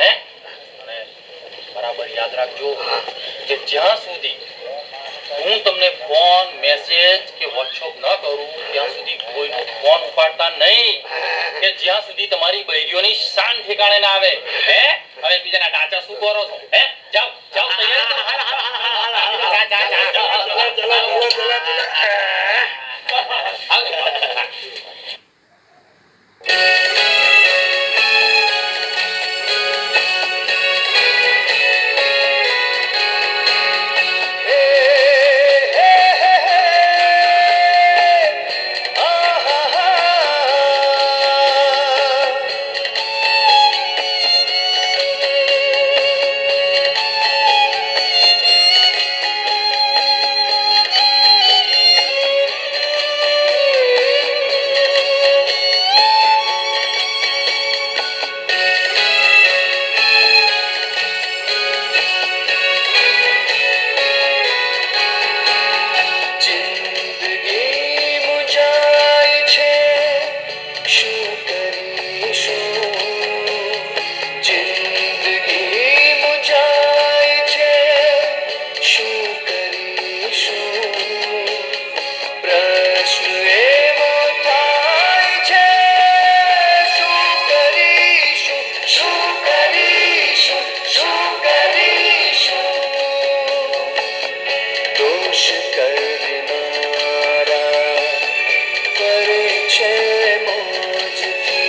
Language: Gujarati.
હે? અને બરાબર યાદ રાખજો કે જ્યાં સુધી હું તમને ફોન મેસેજ કે વોટ્સઅપ ન કરું ત્યાં સુધી કોઈનો ફોન ઉપાડતા નહીં કે જ્યાં સુધી તમારી બૈરીઓની શાન ઠેકાણે ના આવે. હે? હવે બીજાના ટાચા શું કરો છો? હે? જાઓ તૈયાર. बख्शे मुझको